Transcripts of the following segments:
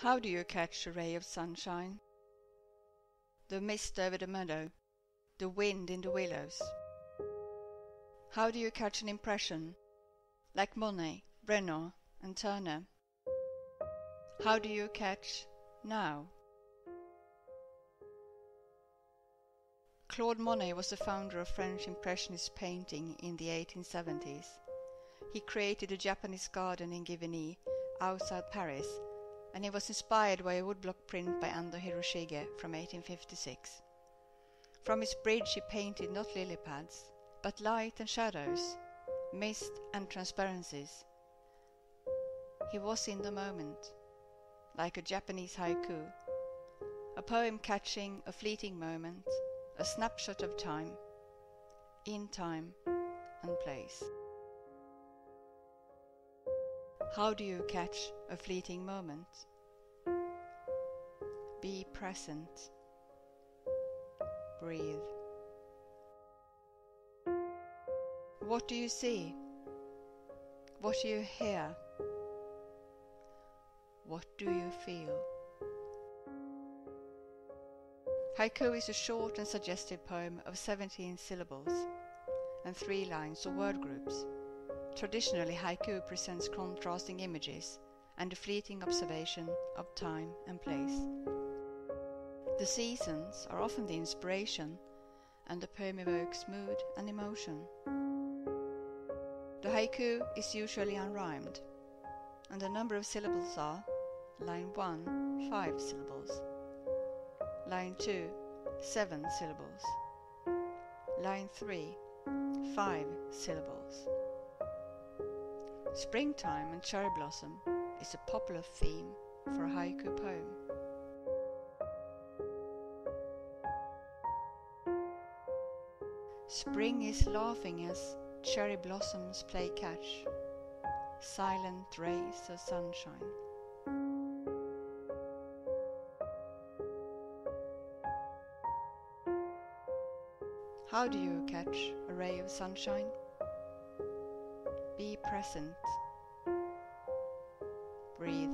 How do you catch a ray of sunshine? The mist over the meadow, the wind in the willows. How do you catch an impression, like Monet, Renoir, and Turner? How do you catch now? Claude Monet was the founder of French Impressionist painting in the 1870s. He created a Japanese garden in Giverny, outside Paris, and he was inspired by a woodblock print by Ando Hiroshige from 1856. From his bridge he painted not lily pads, but light and shadows, mist and transparencies. He was in the moment, like a Japanese haiku, a poem catching a fleeting moment, a snapshot of time, in time and place. How do you catch a fleeting moment? Be present. Breathe. What do you see? What do you hear? What do you feel? Haiku is a short and suggestive poem of 17 syllables and three lines or word groups. Traditionally, haiku presents contrasting images and a fleeting observation of time and place. The seasons are often the inspiration, and the poem evokes mood and emotion. The haiku is usually unrhymed, and the number of syllables are line 1, 5 syllables, line 2, 7 syllables, line 3, 5 syllables. Springtime and cherry blossom is a popular theme for a haiku poem. Spring is laughing as cherry blossoms play catch, silent rays of sunshine. How do you catch a ray of sunshine? Be present. Breathe.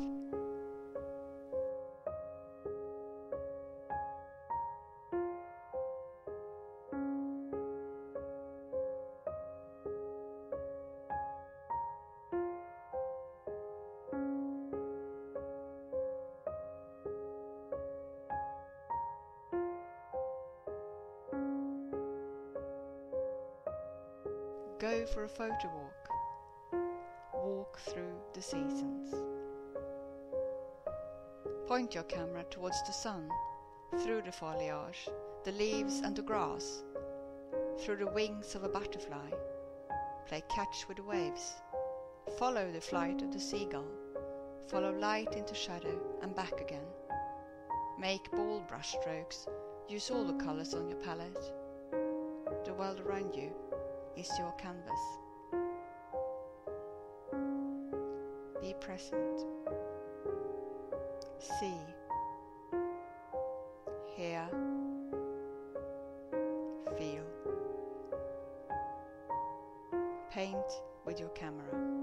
Go for a photo walk. Through the seasons. Point your camera towards the sun, through the foliage, the leaves and the grass, through the wings of a butterfly. Play catch with the waves. Follow the flight of the seagull. Follow light into shadow and back again. Make bold brush strokes. Use all the colors on your palette. The world around you is your canvas. Present. See. Hear. Feel. Paint with your camera.